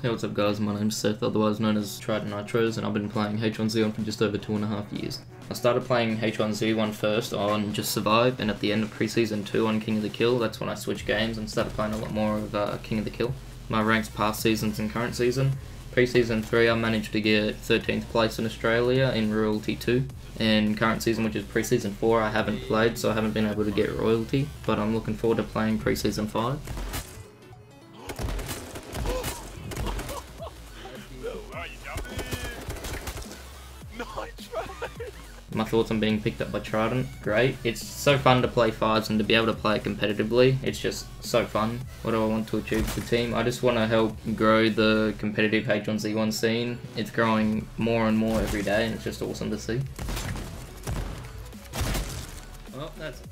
Hey, what's up guys? My name's Seth, otherwise known as Trident Nitros, and I've been playing H1Z1 for just over two and a half years. I started playing H1Z1 first on Just Survive, and at the end of Preseason 2 on King of the Kill, that's when I switched games and started playing a lot more of uh, King of the Kill. My ranks past seasons and current season. Preseason 3 I managed to get 13th place in Australia in Royalty 2. In current season, which is Preseason 4, I haven't played, so I haven't been able to get Royalty, but I'm looking forward to playing Preseason 5. My thoughts on being picked up by Trident, great. It's so fun to play fives and to be able to play it competitively. It's just so fun. What do I want to achieve for the team? I just want to help grow the competitive H1Z1 scene. It's growing more and more every day and it's just awesome to see. Oh, that's a.